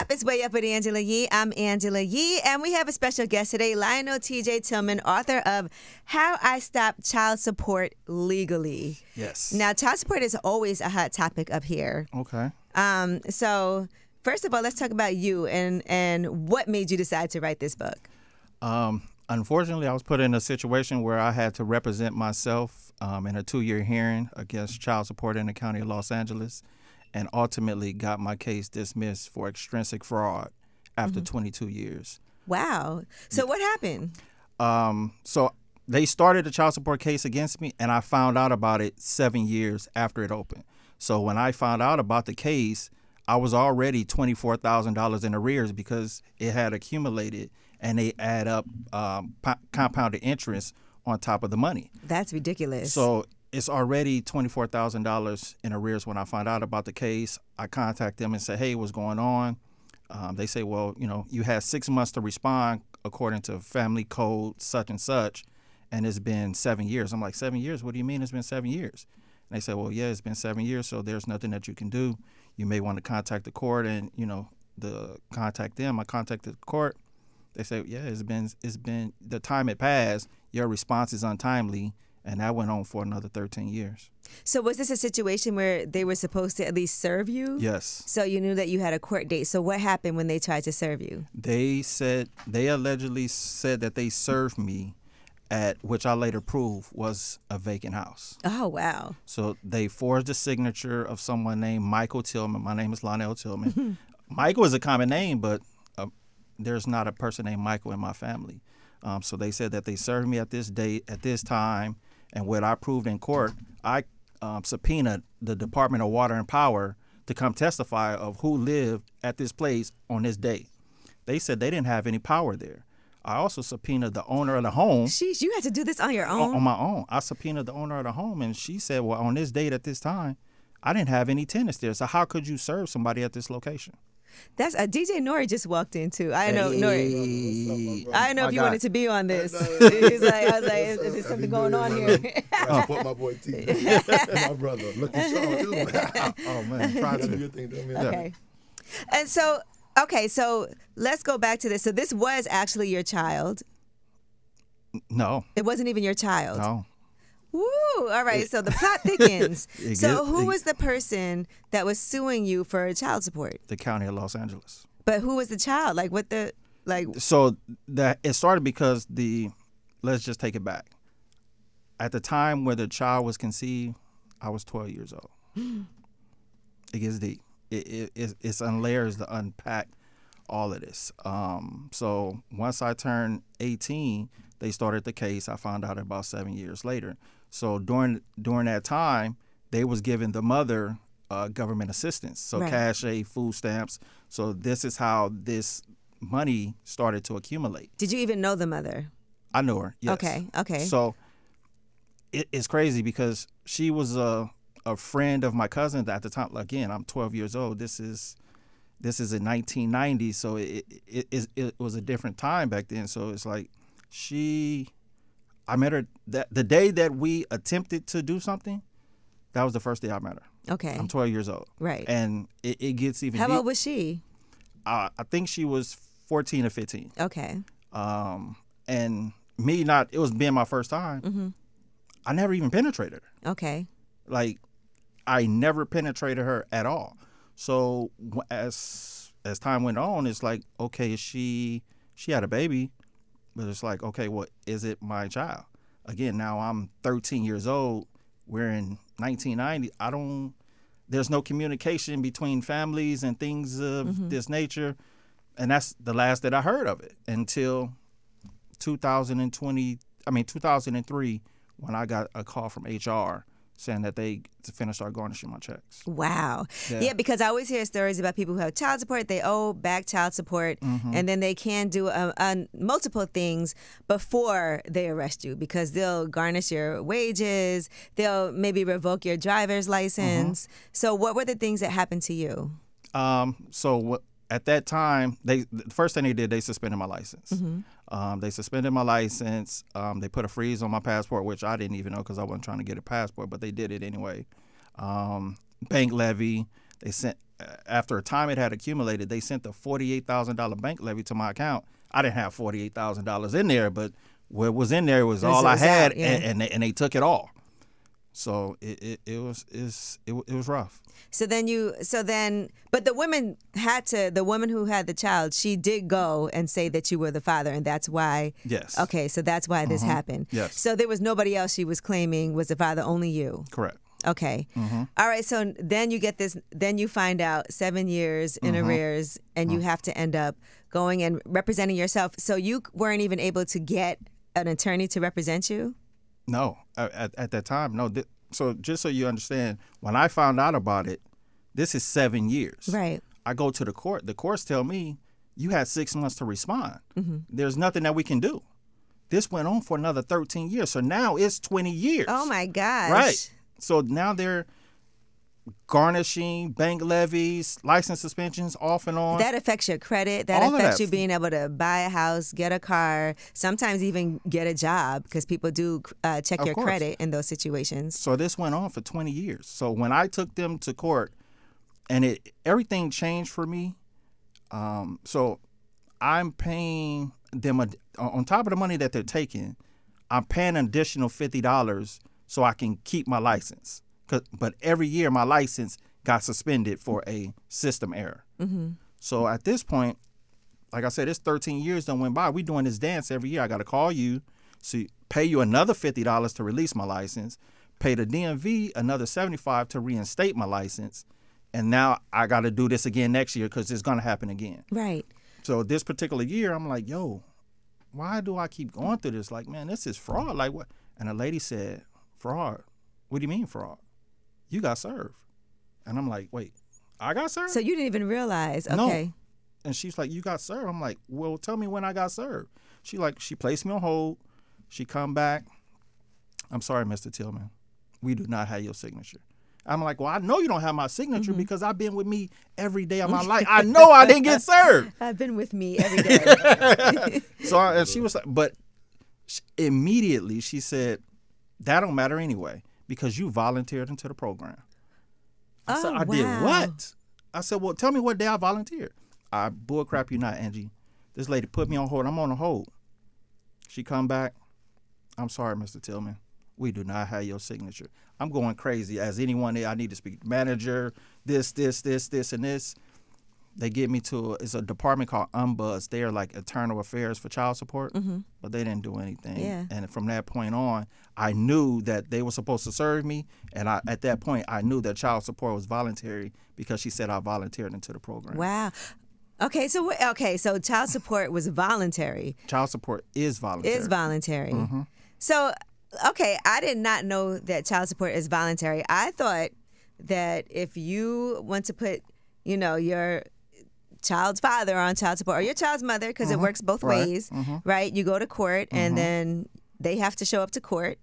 up? It's Way Up with Angela Yee. I'm Angela Yee, and we have a special guest today, Lionell T.J. Tillman, author of How I Stopped Child Support Legally. Yes. Now, child support is always a hot topic up here. Okay. Um, so, first of all, let's talk about you and and what made you decide to write this book. Um, unfortunately, I was put in a situation where I had to represent myself um, in a two-year hearing against child support in the county of Los Angeles, and ultimately got my case dismissed for extrinsic fraud after 22 years. Wow. So, what happened? Um, so they started a child support case against me, and I found out about it seven years after it opened. So when I found out about the case, I was already twenty four thousand dollars in arrears because it had accumulated, and they add up um, po- compounded interest on top of the money. That's ridiculous. So it's already twenty four thousand dollars in arrears. When I find out about the case, I contact them and say, "Hey, what's going on?" Um, they say, "Well, you know, you had six months to respond according to family code such and such, and it's been seven years." I'm like, seven years? What do you mean it's been seven years?" And they say, "Well, yeah, it's been seven years, so there's nothing that you can do. You may want to contact the court and you know the contact them." I contacted the court. They say, "Yeah, it's been it's been the time it passed. Your response is untimely." And that went on for another 13 years. So was this a situation where they were supposed to at least serve you? Yes. So you knew that you had a court date. So what happened when they tried to serve you? They said they allegedly said that they served me at which I later proved was a vacant house. Oh wow. So they forged a signature of someone named Michael Tillman. My name is Lionell Tillman. Michael is a common name, but uh, there's not a person named Michael in my family. Um, so they said that they served me at this date, at this time, and what I proved in court, I um, subpoenaed the Department of Water and Power to come testify of who lived at this place on this day. They said they didn't have any power there. I also subpoenaed the owner of the home. Sheesh, you had to do this on your on, own. on my own. I subpoenaed the owner of the home, and she said, "Well, on this date at this time, I didn't have any tenants there. So how could you serve somebody at this location?" That's uh, a DJ Nori just walked into. I know Nori. I didn't know if you guy. wanted to be on this. He's like, I was like, is, is there something going on here? I support my boy T. my brother. Look at you. Oh man, try That's a to. good thing, though, man. Okay. And so, okay, so let's go back to this. So this was actually your child. No, It wasn't even your child. no. Woo! All right. So the plot thickens. So who was the person that was suing you for child support? The county of Los Angeles. But who was the child? Like what the like? So that it started because the. Let's just take it back. At the time where the child was conceived, I was 12 years old. it gets deep. It, it, it's, it's unlayers to unpack all of this. Um, so once I turned 18, they started the case. I found out about seven years later. So during during that time, they was giving the mother uh, government assistance, so Right. cash aid, food stamps. So this is how this money started to accumulate. Did you even know the mother? I know her. Yes. Okay, okay. So it, it's crazy because she was a a friend of my cousin at the time. Again, I'm 12 years old. This is this is in 1990, so it it, it it was a different time back then. So it's like she, I met her that the day that we attempted to do something. That was the first day I met her. Okay. I'm 12 years old. Right. And it, it gets even. How deep- old was she? uh, I think she was 14 or 15 Okay. um, and me not it was being my first time i never even penetrated her Okay. like i never penetrated her at all so as as time went on it's like okay she she had a baby but it's like okay what is it my child? Again now i'm 13 years old we're in 1990 i don't there's no communication between families and things of mm-hmm. this nature. And that's the last that i heard of it until 2020 i mean 2003 when i got a call from hr saying that they to finish start garnishing my checks Wow. Yeah. Yeah. because I always hear stories about people who have child support, they owe back child support, Mm-hmm. and then they can do uh uh multiple things before they arrest you because they'll garnish your wages, they'll maybe revoke your driver's license. Mm-hmm. So, what were the things that happened to you? Um, so what, at that time, they the first thing they did, they suspended my license. Um, they suspended my license. Um, they put a freeze on my passport, which I didn't even know because I wasn't trying to get a passport, but they did it anyway. Um, bank levy. They sent after a time it had accumulated, they sent the forty-eight thousand dollar bank levy to my account. I didn't have forty-eight thousand dollars in there, but what was in there was all I had, yeah. and, and they, and they took it all. So it, it, it was is it, it was rough. So then you, so then, but the woman had to, the woman who had the child, she did go and say that you were the father, and that's why. Yes. Okay, so that's why this happened. Yes. So there was nobody else she was claiming was the father, only you. Correct. Okay. Mm-hmm. All right. So then you get this. Then you find out seven years in Mm-hmm. arrears, and you have to end up going and representing yourself. So you weren't even able to get an attorney to represent you. No, at, at, at that time, no. Th- so just so you understand, when I found out about it, this is seven years. Right. I go to the court. The courts tell me you had six months to respond. Mm-hmm. There's nothing that we can do. This went on for another 13 years. So now it's 20 years. Oh my gosh. Right. So now they're garnishing bank levies, license suspensions off and on. That affects your credit. That All affects that. you being able to buy a house, get a car, sometimes even get a job because people do uh, check Of your course. credit in those situations. So this went on for 20 years. So when I took them to court, and it everything changed for me. Um, so I'm paying them a, on top of the money that they're taking. I'm paying an additional fifty dollars so I can keep my license. But every year my license got suspended for a system error. Mm-hmm. So at this point, like I said, it's 13 years that went by. We doing this dance every year. I got to call you, so pay you another fifty dollars to release my license, pay the DMV another 75 to reinstate my license, and now I got to do this again next year because it's gonna happen again. Right. So this particular year, I'm like, yo, why do I keep going through this? Like, man, this is fraud. Like what? And a lady said, fraud. What do you mean fraud? You got served. And I'm like, wait, I got served? So you didn't even realize. No. Okay. And she's like, "You got served." I'm like, "Well, tell me when I got served." She like, she placed me on hold. She come back. I'm sorry, Mr. Tillman. We do not have your signature. I'm like, well, I know you don't have my signature mm-hmm. because I've been with me every day of my life. I know I didn't get served. I've been with me every day. So I, and she was like, but immediately she said, that don't matter anyway because you volunteered into the program. I said, Oh, I did what? I said, well, tell me what day I volunteered. I bull crap you not, Angie. This lady put me on hold. I'm on a hold. She come back. I'm sorry, Mr. Tillman. We do not have your signature. I'm going crazy. As anyone I need to speak manager, this, this, this, this, and this. They get me to it's a department called Ombuds. They're like internal affairs for child support, but they didn't do anything. Yeah. And from that point on, I knew that they were supposed to serve me, and I at that point I knew that child support was voluntary because she said I volunteered into the program. wow. Okay. So okay. So child support was voluntary. Child support is voluntary. Is voluntary. Mm-hmm. So okay, I did not know that child support is voluntary. I thought that if you want to put, you know, your child's father on child support or your child's mother because it mm-hmm. works both Mm-hmm. Right. ways, mm-hmm. right? You go to court and mm-hmm. then they have to show up to court.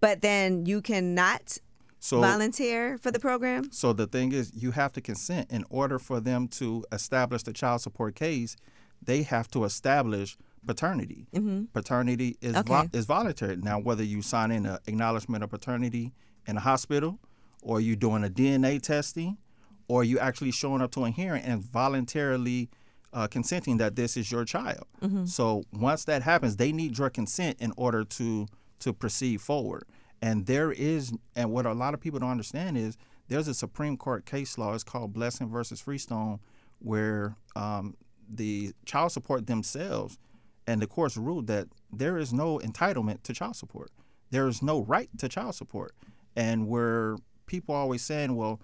But then you cannot so volunteer for the program. So the thing is, you have to consent in order for them to establish the child support case. They have to establish paternity. Paternity is vo- is voluntary. Now, whether you sign in an acknowledgement of paternity in a hospital, or you're doing a DNA testing, or you actually showing up to a hearing and voluntarily uh, consenting that this is your child. So once that happens, they need your consent in order to to proceed forward. And there is, and what a lot of people don't understand is, there's a Supreme Court case law. It's called Blessing versus Freestone, where um, the child support themselves and the courts ruled that there is no entitlement to child support. There is no right to child support. And where people are always saying, well,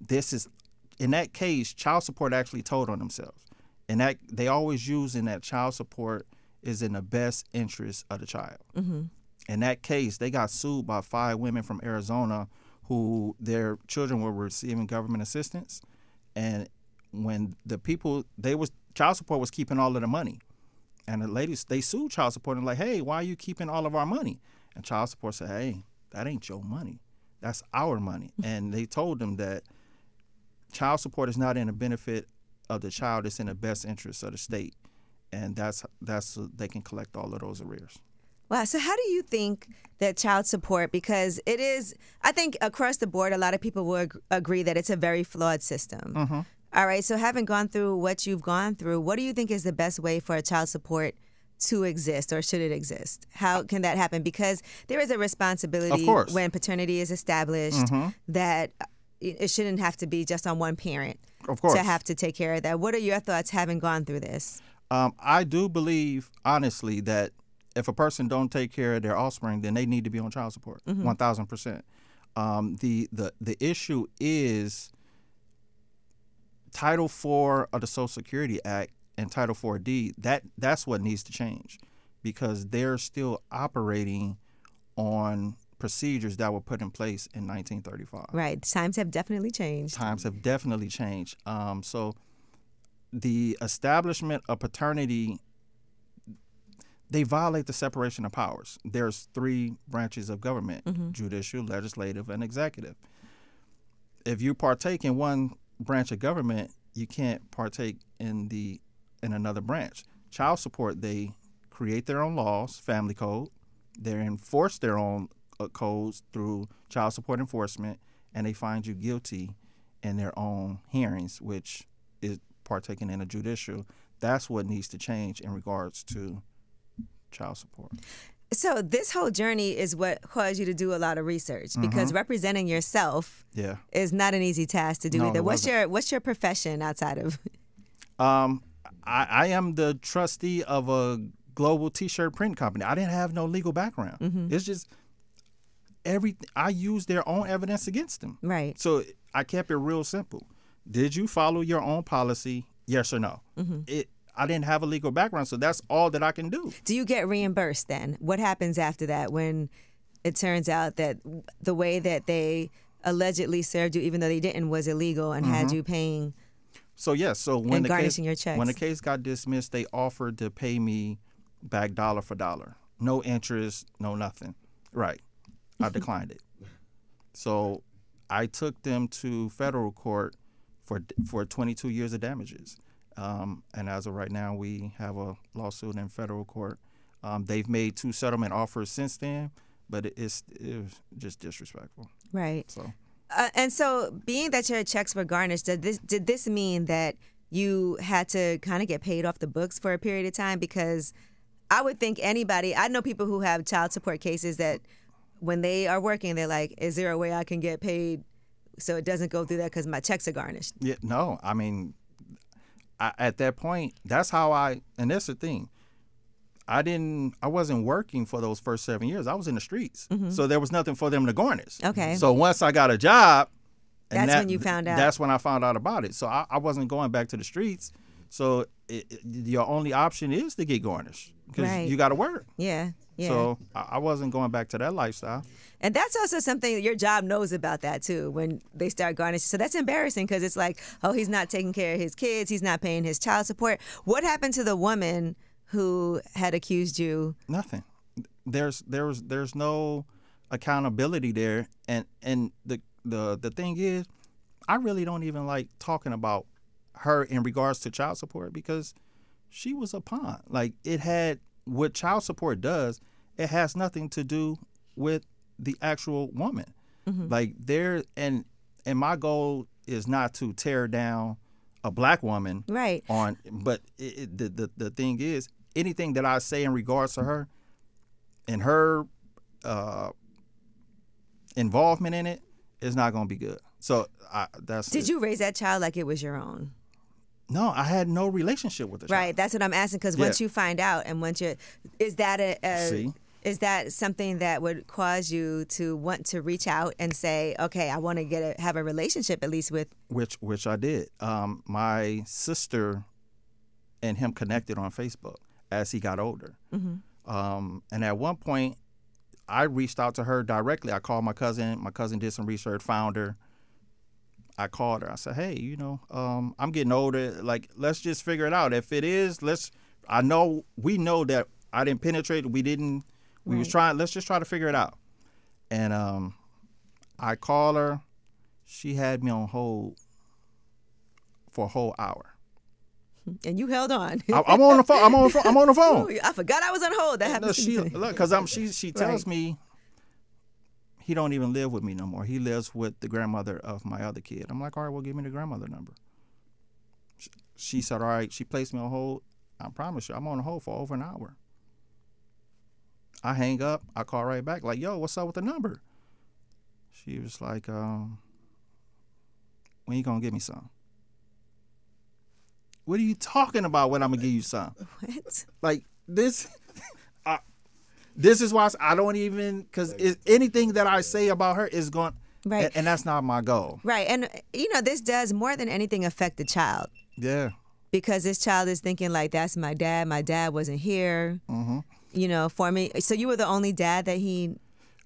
this is in that case, child support actually told on themselves. And that they always use in that child support is in the best interest of the child. Mm-hmm. In that case, they got sued by five women from Arizona who their children were receiving government assistance. And when the people they was child support was keeping all of the money. And the ladies they sued child support and like, hey, why are you keeping all of our money? And child support said, hey, that ain't your money. That's our money. and they told them that child support is not in the benefit of the child, it's in the best interest of the state. And that's that's so they can collect all of those arrears. Wow. So, how do you think that child support, because it is, I think across the board, a lot of people will ag- agree that it's a very flawed system. Mm-hmm. All right. So, having gone through what you've gone through, what do you think is the best way for a child support to exist, or should it exist? How can that happen? Because there is a responsibility when paternity is established Mm-hmm. that it shouldn't have to be just on one parent Of course. to have to take care of that. What are your thoughts having gone through this? Um, I do believe honestly that if a person don't take care of their offspring, then they need to be on child support, one thousand percent. Um, the the the issue is Title Four of the Social Security Act and Title Four D. That that's what needs to change because they're still operating on procedures that were put in place in 1935 Right. Times have definitely changed. times have definitely changed. Um, so the establishment of paternity, they violate the separation of powers. There's three branches of government: judicial, legislative, and executive. If you partake in one branch of government, you can't partake in the in another branch. Child support, they create their own laws, family code. They enforce their own Uh, codes through child support enforcement, and they find you guilty in their own hearings, which is partaking in a judicial. That's what needs to change in regards to child support. So this whole journey is what caused you to do a lot of research mm-hmm. because representing yourself Yeah. is not an easy task to do No, either. What's wasn't. your what's your profession outside of Um, I, I am the trustee of a global T-shirt print company. I didn't have no legal background. Mm-hmm. It's just everything. I used their own evidence against them. right? So I kept it real simple. Did you follow your own policy? Yes or no? Mm-hmm. It. I didn't have a legal background, so that's all that I can do. Do you get reimbursed then? What happens after that when it turns out that the way that they allegedly served you, even though they didn't, was illegal and had mm-hmm. you paying? So yes, so when the case your checks. when the case got dismissed, they offered to pay me back dollar for dollar, no interest, no nothing. Right, I declined it. So I took them to federal court for for 22 years of damages, um, and as of right now, we have a lawsuit in federal court. Um, they've made two settlement offers since then, but it, it's it was just disrespectful. Right. So. Uh, and so, being that your checks were garnished, did this did this mean that you had to kind of get paid off the books for a period of time? Because I would think anybody, I know people who have child support cases that when they are working, they're like, "Is there a way I can get paid so it doesn't go through that because my checks are garnished?" Yeah, no, I mean, I, at that point, that's how I, and that's the thing. I didn't, I wasn't working for those first seven years. I was in the streets, so there was nothing for them to garnish. Mm-hmm. Okay. So once I got a job, and That's when you found out. That's when I found out about it. So I, I wasn't going back to the streets. So it, it- your only option is to get garnished because Right. you got to work. Yeah, yeah. So I, wasn't going back to that lifestyle. And that's also something your job knows about that too when they start garnishing. So that's embarrassing because it's like, oh, he's not taking care of his kids, he's not paying his child support. What happened to the woman who had accused you? nothing there's there's there's no accountability there and and the the the thing is i really don't even like talking about her in regards to child support because she was a pawn like it had what child support does it has nothing to do with the actual woman like there and and my goal is not to tear down a black woman Right. on but it, it, the, the the thing is anything that i say in regards to her and her uh involvement in it is not going to be good so I, that's Did it. you raise that child like it was your own? No i had no relationship with the child. Right. That's what I'm asking because once Yeah. you find out and once you, is that a, a See? is that something that would cause you to want to reach out and say, okay, I want to get a, have a relationship at least with which which i did um my sister and him connected on facebook as he got older um and at one point i reached out to her directly i called my cousin my cousin did some research found her I called her. I said, "Hey, you know, um, I'm getting older. Like, let's just figure it out. If it is, let's. I know we know that I didn't penetrate. We didn't. We was trying. Let's just try to figure it out." And um, I called her. She had me on hold for a whole hour. And you held on. I, I'm on the phone. I'm on the phone. I'm on the phone. Ooh, I forgot I was on hold. That No, happened she look because I'm she she tells Right. me he don't even live with me no more. He lives with the grandmother of my other kid. I'm like, all right, well, give me the grandmother number. She, she said, all right. She placed me on hold. I promise you, I'm on hold for over an hour. I hang up. I call right back, like, yo, what's up with the number? She was like, um, when you gonna give me some? What are you talking about? When I'm gonna give you some? What? like this this is why I don't even because anything that I say about her is going Right. and, and that's not my goal. Right. And, you know, this does more than anything affect the child Yeah, because this child is thinking, like, that's my dad. My dad wasn't here, Mm-hmm. you know, for me. So you were the only dad that he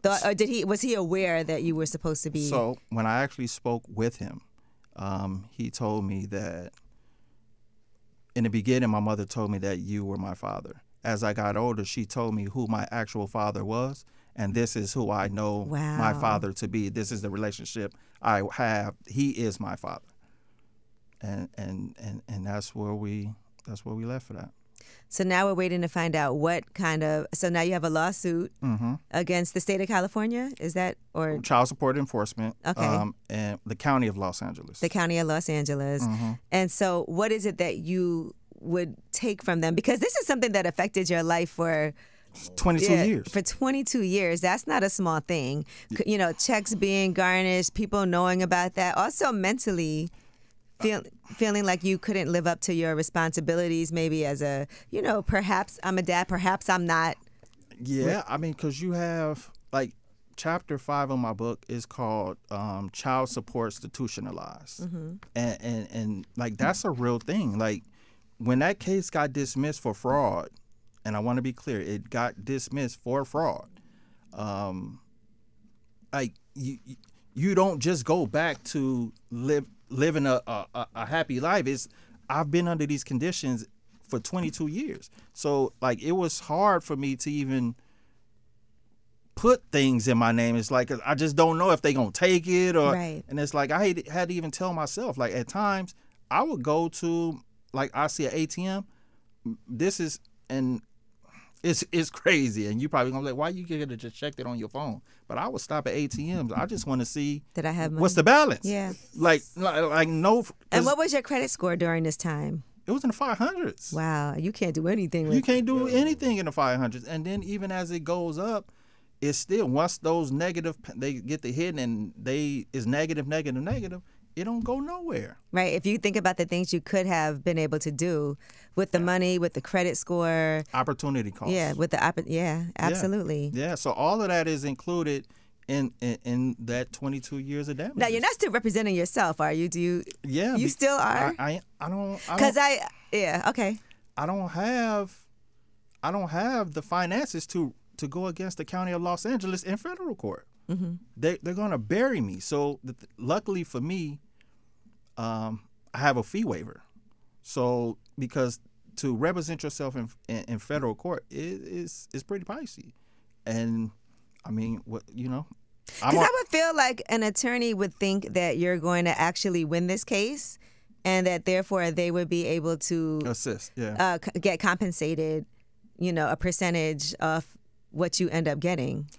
thought, or did he, was he aware that you were supposed to be? So when I actually spoke with him, um, he told me that in the beginning, my mother told me that you were my father. As I got older, she told me who my actual father was, and this is who I know my father to be. This is the relationship I have. He is my father, and and and and that's where we that's where we left for that. So now we're waiting to find out what kind of. So now you have a lawsuit Mm-hmm. against the state of California. Is that or Child support enforcement, Okay. um, and the county of Los Angeles. the county of Los Angeles? Mm-hmm. And so, what is it that you would take from them? Because this is something that affected your life for Twenty-two yeah, years. for 22 years. That's not a small thing. You know, checks being garnished, people knowing about that. Also, mentally. Feel, feeling like you couldn't live up to your responsibilities, maybe as a, you know, perhaps I'm a dad, perhaps I'm not. Yeah, I mean, because you have like chapter five of my book is called um, "Child Support Institutionalized," and, and and like that's a real thing. Like when that case got dismissed for fraud, and I want to be clear, it got dismissed for fraud. Um, like you, you- don't just go back to live living a, a, a- happy life. It's I've been under these conditions for 22 years. So like it was hard for me to even put things in my name. It's like I just don't know if they gonna take it or. Right. And it's like I had to even tell myself like at times I would go to like I see an ATM. This is and it's it's crazy, and you probably gonna be like, why you get to just check it on your phone? But I would stop at ATMs. I just want to see That I have money. what's the balance. Yeah. Like like, like no. 'cause And what was your credit score during this time? it was in the five hundreds. Wow, you can't do anything with You can't do anything in the 500s. And then even as it goes up, it's still once those negative they get the hidden and they is negative, negative, negative. It don't go nowhere. right. If you think about the things you could have been able to do with the money, with the credit score, Opportunity cost. yeah, with the opp- yeah, absolutely. Yeah. So all of that is included in in, in that 22 years of damage. Now you're not still representing yourself, are you? Do you? Yeah. You still are? I I, I don't. Because don't, I, yeah, okay. I don't have. I don't have the finances to to go against the county of Los Angeles in federal court. Mm-hmm. They they're gonna bury me. So luckily for me, um, I have a fee waiver. So because to represent yourself in in, in federal court is is is pretty pricey, and I mean what you know. Because I would feel like an attorney would think that you're going to actually win this case, and that therefore they would be able to assist. Yeah. uh, c- get compensated, you know, a percentage of what you end up getting.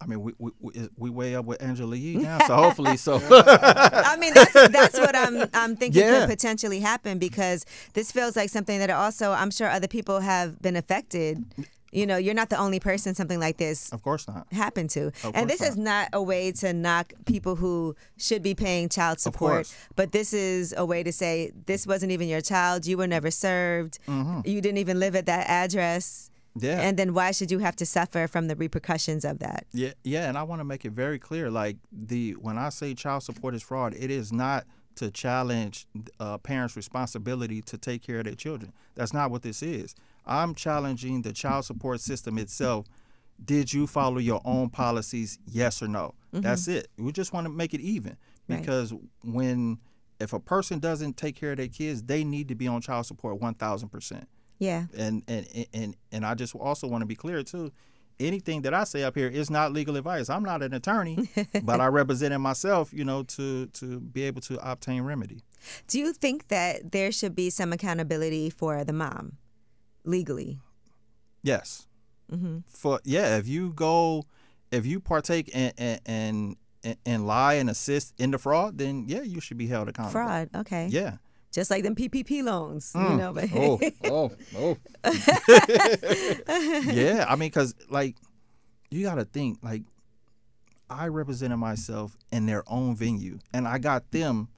I mean we we we, way up with Angela Yee now, so hopefully so. I mean, that's, that's what I'm I'm thinking Yeah. could potentially happen because this feels like something that also I'm sure other people have been affected. You know, you're not the only person something like this of course not. happened to. And this is not a way to knock people who should be paying child support, but this is a way to say this wasn't even your child. You were never served. Mm-hmm. You didn't even live at that address. Yeah. And then why should you have to suffer from the repercussions of that? Yeah, yeah, and I want to make it very clear. Like the when I say child support is fraud, it is not to challenge uh, parents' responsibility to take care of their children. That's not what this is. I'm challenging the child support system itself. Did you follow your own policies? Yes or no. That's it. We just want to make it even Right. because when if a person doesn't take care of their kids, they need to be on child support one thousand percent Yeah. and and and and I just also want to be clear too. anything that I say up here is not legal advice. I'm not an attorney, but I represented myself, you know, to to be able to obtain remedy. Do you think that there should be some accountability for the mom legally? Yes. Mm-hmm. For yeah, if you go, if you partake and and and lie and assist in the fraud, then yeah, you should be held accountable. Fraud. Okay. Yeah. Just like them PPP loans, you Mm. know. But Oh, oh, oh. yeah, I mean, cause like you got to think like I represented myself in their own venue, and I got them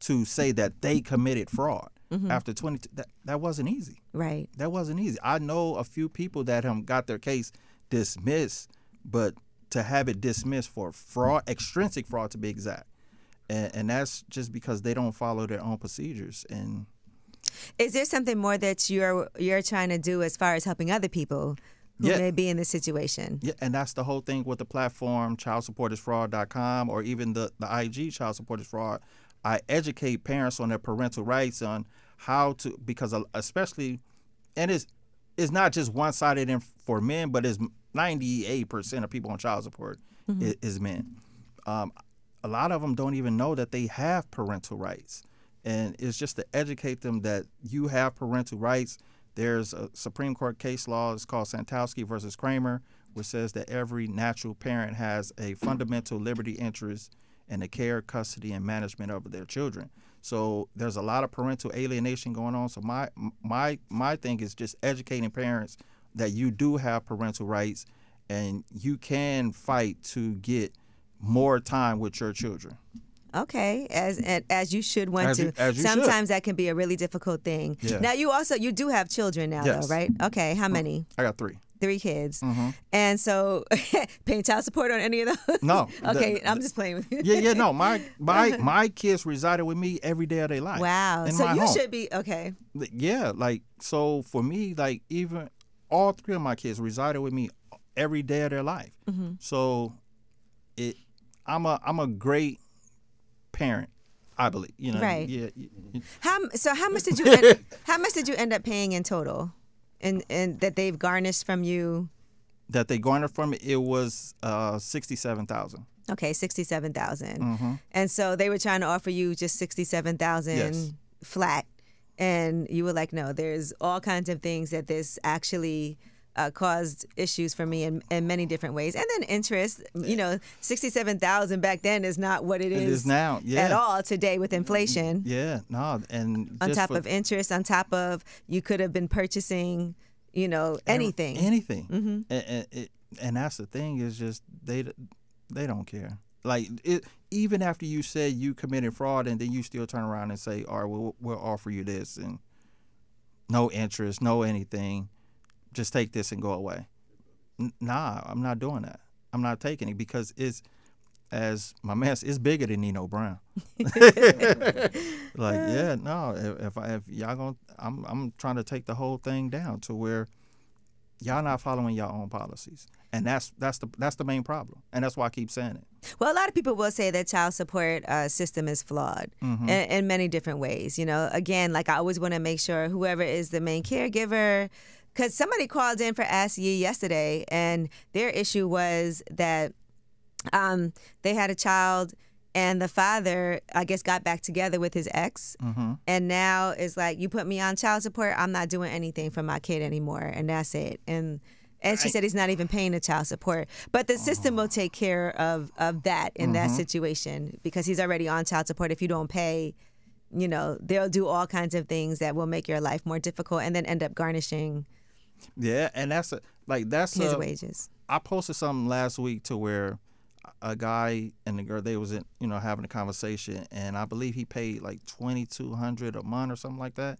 to say that they committed fraud after twenty. That that wasn't easy. right. That wasn't easy. I know a few people that um got their case dismissed, but to have it dismissed for fraud, extrinsic fraud to be exact, and, and that's just because they don't follow their own procedures and. Is there something more that you're you're trying to do as far as helping other people who Yeah. may be in this situation? Yeah, and that's the whole thing with the platform childsupportisfraud.com or even the, the IG Child Support is Fraud. I educate parents on their parental rights on how to because uh, especially and it's it's not just one sided in for men, but it's ninety eight percent of people on child support i- is, men. Um, a lot of them don't even know that they have parental rights, and it's just to educate them that you have parental rights. There's a Supreme Court case law. It's called Santosky versus Kramer, which says that every natural parent has a fundamental liberty interest in the care, custody, and management of their children. So there's a lot of parental alienation going on. So my my my thing is just educating parents that you do have parental rights and you can fight to get more time with your children. Okay, as as you should want As to. you- as you should. Sometimes that can be a really difficult thing. Yeah. Now you also you do have children now, Yes. Though, right? Okay, how many? I got three. Three kids. Mm-hmm. And so, paying child support on any of those? No. okay, The- I'm just playing with you. Yeah, yeah, no. My my my kids resided with me every day of their life. Wow. So you home. should be okay. Yeah, like so for me, like even all three of my kids resided with me every day of their life. Mm-hmm. So it, I'm a I'm a great parent. I believe, you know. Right. Yeah. How so? How much did you end, how much did you end up paying in total, and and that they've garnished from you? That they garnered from it, it was uh sixty-seven thousand. Okay, sixty-seven Mm-hmm. and so they were trying to offer you just sixty-seven thousand Yes. flat, and you were like, no, there's all kinds of things that this actually. Uh, caused issues for me in, in many different ways, and then interest. You know, sixty-seven thousand back then is not what It is now, yeah. at all today with inflation. Yeah, no, and on top for of interest, on top of you could have been purchasing, you know, anything. anything, Mm-hmm. and, and, it, and that's the thing is just they they don't care. Like it, even after you said you committed fraud, and then you still turn around and say, "All right, we'll, we'll offer you this," and no interest, no anything, just take this and go away. N- nah, I'm not doing that. I'm not taking it because it's as my man, is bigger than Nino Brown. like, yeah, no. If, if I if y'all gonna, I'm I'm trying to take the whole thing down to where y'all not following your own policies, and that's that's the that's the main problem, and that's why I keep saying it. Well, a lot of people will say that child support uh, system is flawed Mm-hmm. in, in many different ways. You know, again, like I always want to make sure whoever is the main caregiver, because somebody called in for Ask Yee yesterday, and their issue was that um, they had a child. And the father, I guess, got back together with his ex, Mm-hmm. and now is like, "You put me on child support. I'm not doing anything for my kid anymore, and that's it." And and she said he's not even paying the child support, but the system will take care of of that in that situation because he's already on child support. If you don't pay, you know, they'll do all kinds of things that will make your life more difficult, and then end up garnishing Yeah, and that's a like that's his a, wages. I posted something last week to where a guy and the girl they was in, you know having a conversation and I believe he paid like twenty two hundred a month or something like that,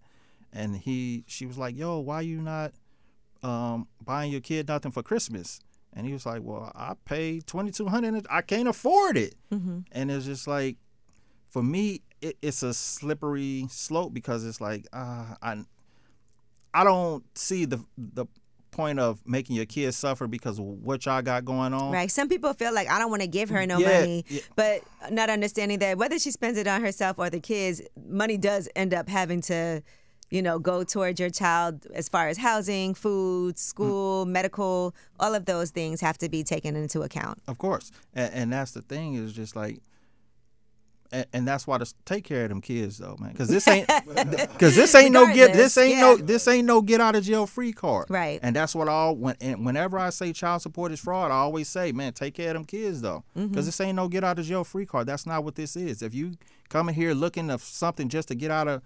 and he she was like, "Yo, why you not um, buying your kid nothing for Christmas?" And he was like, "Well, I paid twenty two hundred. I can't afford it." And it's just like, for me, it, it's a slippery slope because it's like, uh, I I don't see the the point of making your kids suffer because of what y'all got going on. Right. Some people feel like I don't want to give her no Yeah, money, yeah. but not understanding that whether she spends it on herself or the kids, money does end up having to you know, go towards your child as far as housing, food, mm. school, medical, all of those things have to be taken into account. Of course, and, and that's the thing is just like, and, and that's why to take care of them kids though, man, because this ain't because this ain't no get this ain't no this ain't no get out of jail free card, Right. And that's what all when and whenever I say child support is fraud, I always say, man, take care of them kids though, because Mm-hmm. this ain't no get out of jail free card. That's not what this is. If you come in here looking for something just to get out of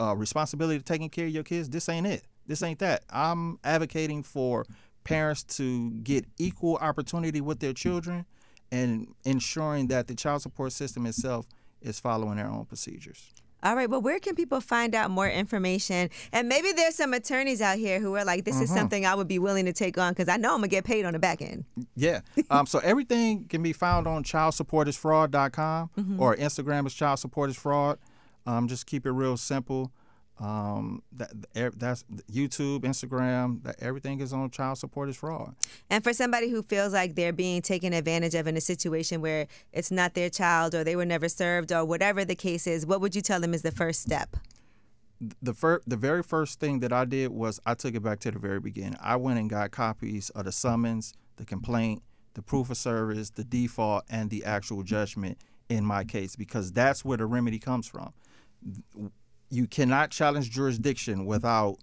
uh, responsibility of taking care of your kids, this ain't it. This ain't that. I'm advocating for parents to get equal opportunity with their children and ensuring that the child support system itself is following their own procedures. All right, well, where can people find out more information? And maybe there's some attorneys out here who are like, this is something I would be willing to take on because I know I'm going to get paid on the back end. Yeah. Um, so everything can be found on childsupportisfraud.com or Instagram is child support is fraud. Um, just keep it real simple. Um, that that's YouTube, Instagram. That everything is on child support is fraud. And for somebody who feels like they're being taken advantage of in a situation where it's not their child or they were never served or whatever the case is, what would you tell them is the first step? the fir- the very first thing that I did was I took it back to the very beginning. I went and got copies of the summons, the complaint, the proof of service, the default, and the actual judgment in my case because that's where the remedy comes from. You cannot challenge jurisdiction without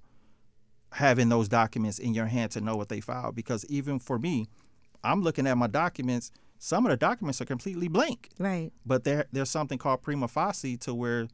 having those documents in your hand to know what they filed because even for me, I'm looking at my documents. Some of the documents are completely blank Right. but there there's something called prima facie to where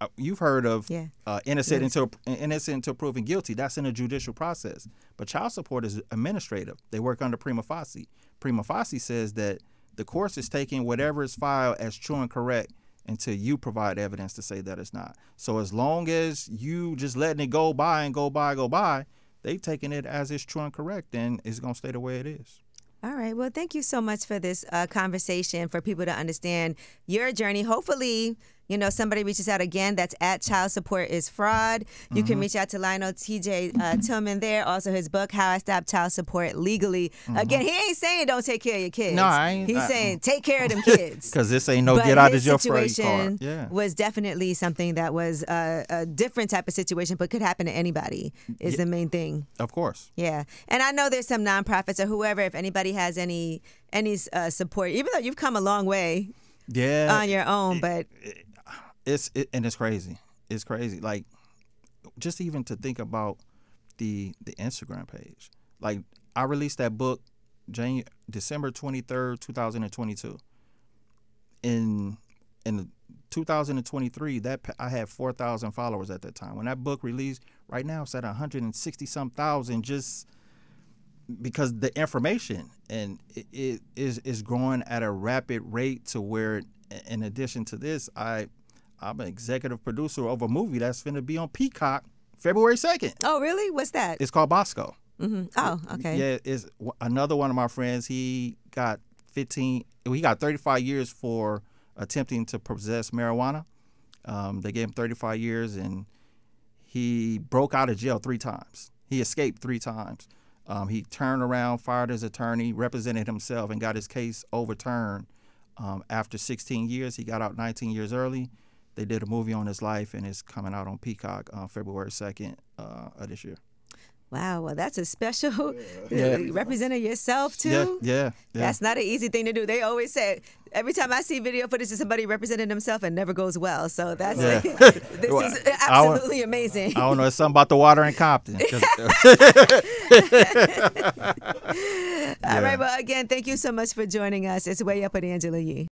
uh, you've heard of Yeah. uh, innocent until innocent until proven guilty. That's in a judicial process. But child support is administrative. They work under prima facie. Prima facie says that the course is taking whatever is filed as true and correct until you provide evidence to say that it's not. So as long as you just letting it go by and go by, go by, they taking it as it's true and correct, then it's gonna stay the way it is. All right. Well, thank you so much for this uh, conversation for people to understand your journey. Hopefully, you know, somebody reaches out again. That's at Child Support is Fraud. You Mm-hmm. can reach out to Lionell TJ uh, Tillman there. Also, his book, How I Stopped Child Support Legally. Again, he ain't saying don't take care of your kids. Mm-hmm. No, I ain't- He's I- saying take care of them kids. Because this ain't no but get out of jail free situation card. Yeah. was definitely something that was uh, a different type of situation, but could happen to anybody. Is the main thing. Of course. Yeah, and I know there's some nonprofits or whoever. If anybody has any any uh, support, even though you've come a long way Yeah. on your own, but it's it, and it's crazy. It's crazy. Like just even to think about the the Instagram page. Like I released that book Jan- December 23rd, 2022. In in 2023, that I had 4,000 followers at that time. When that book released, right now it's at 160 some thousand just because the information and it, it is is growing at a rapid rate to where in addition to this i i'm an executive producer of a movie that's going to be on peacock february 2nd oh really? What's that? it's called bosco. Hmm Oh, okay. yeah it's another one of my friends he got 15 he got 35 years for attempting to possess marijuana. Um, they gave him 35 years and he broke out of jail three times. He escaped three times. Um, he turned around fired his attorney represented himself and got his case overturned. Um, after 16 years he got out 19 years early they did a movie on his life and it's coming out on peacock on february 2nd uh, of this year Wow. Well, that's a special Yeah. representing yourself too. yeah yeah yeah That's not an easy thing to do. They always say every time I see video footage of somebody representing themselves, it never goes well. So that's Yeah. this Well, is I absolutely amazing. I don't know. It's something about the water in Compton. 'cause- All right. Well, again, thank you so much for joining us. It's way up at Angela Yee.